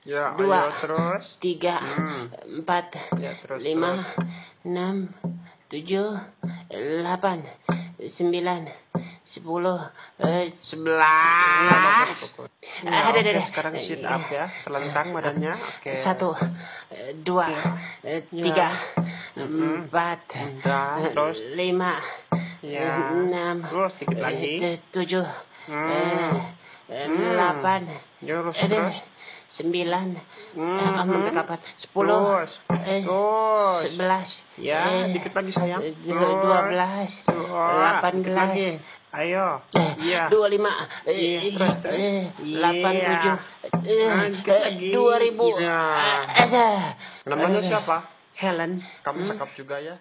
Ya, dua, ayo terus. tiga, Hmm. empat, Ya, terus, lima, terus. enam, tujuh, delapan, sembilan, sepuluh, eh, sebelas. Ya, Ada, oke, ada, sekarang sit up ya. Terlentang badannya. Oke. Satu, eh, dua, eh, tiga, empat, Udah, eh, terus. lima, Ya. eh, enam, Terus, sedikit lagi. eh, tujuh, Hmm. eh, eh, delapan, Ya, eh, sembilan, Hmm, sampai hmm. kapan? Sepuluh, eh, sebelas, Ya, eh, dikit lagi sayang. dua belas, delapan belas. Ayo. Iya. dua lima, Iya, delapan Iya. tujuh, dua ribu. Namanya siapa? Helen. Kamu cakep juga ya.